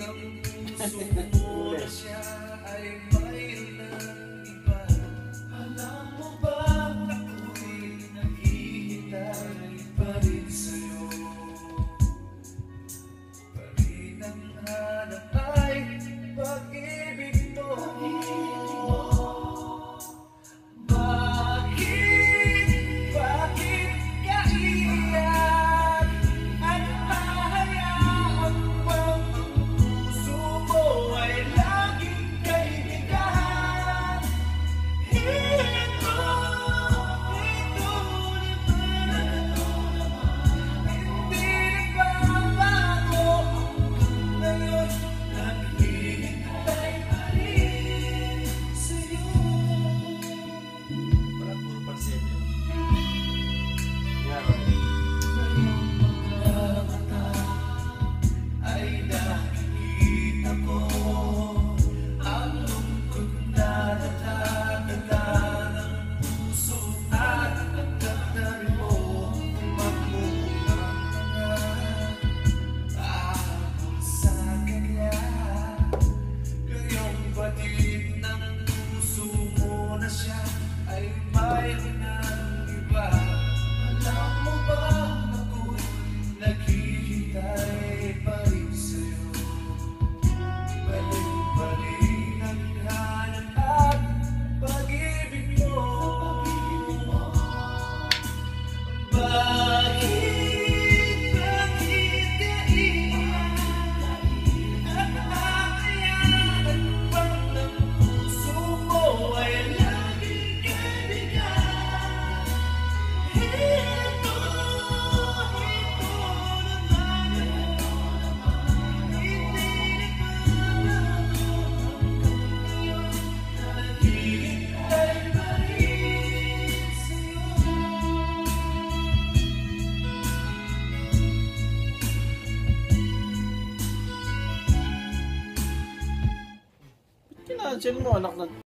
ng puso mo siya ay mayroon ng Alam mo ba ako'y naghihintay pa rin sa'yo? Pa rin ang hanap ay Pansin mo, anak ng